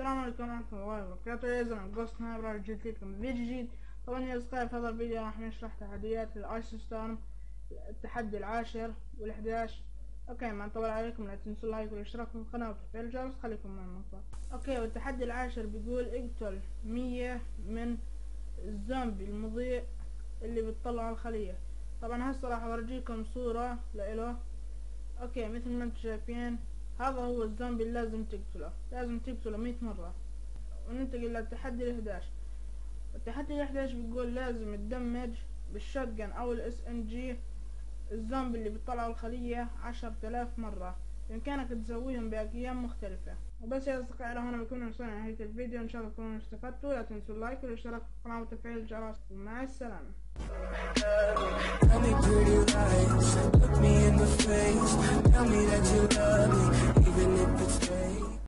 السلام عليكم ورحمة الله وبركاته يا زلمة قص سنايبر رجعت لكم فيديو جديد طبعا يا أصدقائي في هذا الفيديو راح نشرح تحديات ال Ice Storm التحدي العاشر والحداش okay ما نطول عليكم لا تنسوا ال like والاشتراك في القناة وتفعيل الجرس خليكم مع المقطع okay والتحدي العاشر بيقول اقتل مية من الزومبي المضيء اللي بتطلع الخلية. طبعا هسه راح أورجيكم صورة لإله. okay مثل ما أنتم شايفين هذا هو الزومبي اللي لازم تقتله. لازم تقتله مية مرة. وننتقل للتحدي الحداش التحدي الحداش بيقول لازم ت damage بال shotgun أو ال SMG الزومبي اللي بيطلعوا الخلية عشرة آلاف مرة. بإمكانك تسويهم بأيام مختلفة. وبس يا أصدقائي لهنا بكون وصلنا نهاية الفيديو. إن شاء الله تكونوا استفدتوا. لا تنسوا ال like والاشتراك في القناة وتفعيل الجرس. ومع السلامة.